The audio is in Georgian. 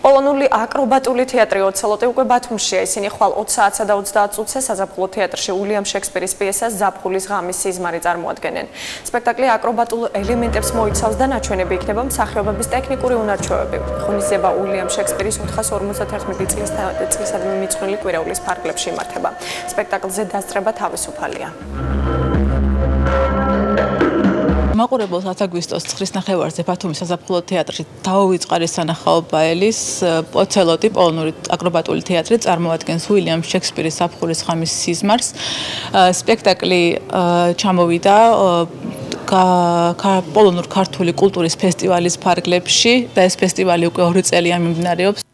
პოლონური აკრობატული თეატრი ოცელოტი უკვე ბათუმშია. ისინი ხვალ 20 საათსა და 30 წუთზე საზაფხულო თეატრში უილიამ შექსპირის პიესას ზაფხულის ღამის სიზმარი წარმოადგენენ. სპექტაკლი აკრობატულ ელემენტებს მოიცავს და ნაჩვენები იქნება მსახიობების ტექნიკური უნარჩვევები. ხონისება უილიამ შექსპირის 451 წლის წლისადმი მიწყვლილი კვირაულის ფარგლებში იმართება. სპექტაკლზე დასწრება თავისუფალია. მაყურებელს 10 აგვისტოს 9 ნახევარზე ბათუმის საზაფხულო თეატრში დაუვიწყარი სანახაობა ელის პოცელოტი პოლონური აკრობატული თეატრი წარმოადგენს უილიამ შექსპირის საფხურის ხამის სიზმარს. სპექტაკლი ჩამოვიდა პოლონურ ქართული კულტურის ფესტივალის ფარგლებში და ეს ფესტივალი უკვე 2 წელია მიმდინარეობს